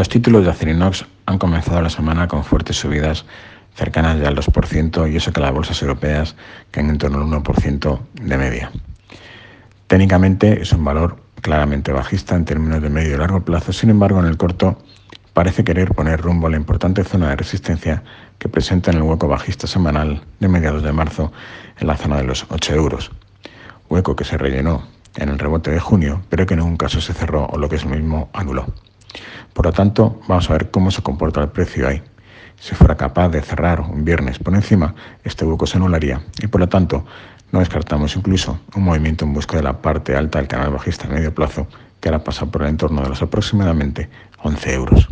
Los títulos de Acerinox han comenzado la semana con fuertes subidas cercanas ya al 2% y eso que las bolsas europeas caen en torno al 1% de media. Técnicamente es un valor claramente bajista en términos de medio y largo plazo, sin embargo en el corto parece querer poner rumbo a la importante zona de resistencia que presenta en el hueco bajista semanal de mediados de marzo en la zona de los 8 euros, hueco que se rellenó en el rebote de junio, pero que en ningún caso se cerró o lo que es lo mismo anuló. Por lo tanto, vamos a ver cómo se comporta el precio ahí. Si fuera capaz de cerrar un viernes por encima, este hueco se anularía y por lo tanto no descartamos incluso un movimiento en busca de la parte alta del canal bajista a medio plazo que hará pasar por el entorno de los aproximadamente 11 euros.